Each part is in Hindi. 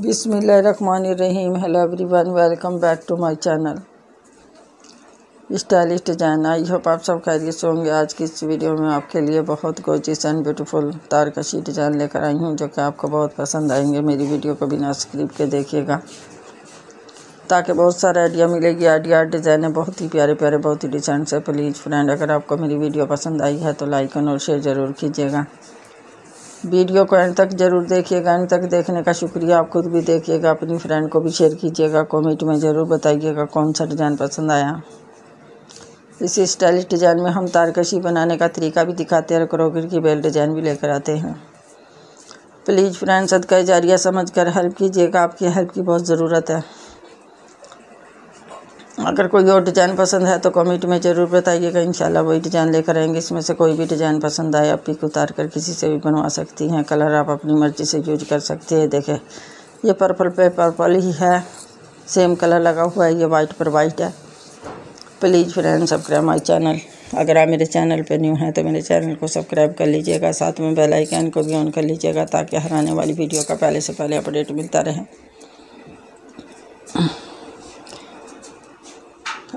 बिसमीम hello everyone welcome back to my channel stylish design I hope आप सब खैरियत से होंगे। आज की इस वीडियो में आपके लिए बहुत गोचिस एंड ब्यूटीफुल तारकशी डिज़ाइन लेकर आई हूँ, जो कि आपको बहुत पसंद आएँगे। मेरी वीडियो को बिना स्क्रिप्ट के देखिएगा, ताकि बहुत सारे आइडिया मिलेगी। आइडिया डिज़ाइन बहुत ही प्यारे प्यारे, बहुत ही डिज़ाइन से। प्लीज़ फ्रेंड अगर आपको मेरी वीडियो पसंद आई है तो लाइक और शेयर ज़रूर कीजिएगा। वीडियो को एंड तक ज़रूर देखिएगा, एंड तक देखने का शुक्रिया। आप खुद भी देखिएगा, अपनी फ्रेंड को भी शेयर कीजिएगा कमेंट में ज़रूर बताइएगा कौन सा डिज़ाइन पसंद आया। इसी स्टाइलिश डिज़ाइन में हम तारकशी बनाने का तरीका भी दिखाते हैं और क्रोकर की बेल डिज़ाइन भी लेकर आते हैं। प्लीज़ फ्रेंड सदका जारिया समझ कर हेल्प कीजिएगा, आपकी हेल्प की बहुत ज़रूरत है। अगर कोई और डिज़ाइन पसंद है तो कमेंट में ज़रूर बताइएगा। इंशाल्लाह वही डिज़ाइन लेकर आएँगे। इसमें से कोई भी डिज़ाइन पसंद आए, आप पिक उतार कर किसी से भी बनवा सकती हैं। कलर आप अपनी मर्ज़ी से यूज़ कर सकते हैं। देखें, ये पर्पल पे पर्पल ही है। सेम कलर लगा हुआ है, ये वाइट पर वाइट है। Please friend subscribe my channel. अगर आप मेरे चैनल पर न्यू हैं तो मेरे चैनल को सब्सक्राइब कर लीजिएगा। साथ में बेल आइकन को भी ऑन कर लीजिएगा ताकि हर आने वाली वीडियो का पहले से पहले अपडेट मिलता रहे।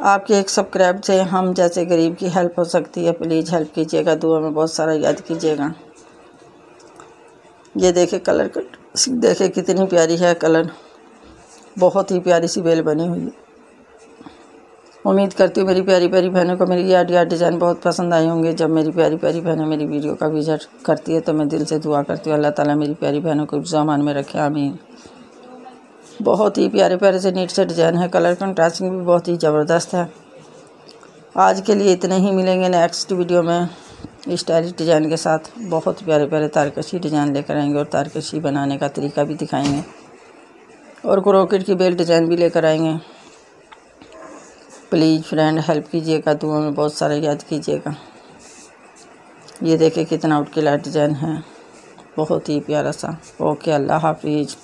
आपके एक सब्सक्राइब से हम जैसे गरीब की हेल्प हो सकती है प्लीज़ हेल्प कीजिएगा, दुआ में बहुत सारा याद कीजिएगा। ये देखे कलर कट देखे कितनी प्यारी है कलर बहुत ही प्यारी सी बेल बनी हुई है। उम्मीद करती हूँ मेरी प्यारी प्यारी बहनों को मेरी याद याद डिज़ाइन बहुत पसंद आए होंगे। जब मेरी प्यारी प्यारी बहनें मेरी वीडियो का विज़िट करती है तो मैं दिल से दुआ करती हूँ, अल्लाह ताला मेरी प्यारी बहनों को जमान में रखे, आमीन। बहुत ही प्यारे प्यारे से नीट से डिज़ाइन है। कलर कंट्रास्टिंग भी बहुत ही ज़बरदस्त है। आज के लिए इतने ही मिलेंगे नेक्स्ट वीडियो में स्टाइलिश डिज़ाइन के साथ। बहुत प्यारे प्यारे तारकशी डिज़ाइन लेकर आएँगे और तारकशी बनाने का तरीका भी दिखाएँगे। और क्रोकेट की बेल डिज़ाइन भी लेकर आएँगे। प्लीज़ फ्रेंड हेल्प कीजिएगा, दुआ में बहुत सारे याद कीजिएगा। ये देखें कितना उठ के लाइट डिज़ाइन है। बहुत ही प्यारा सा। ओके अल्लाह हाफिज़।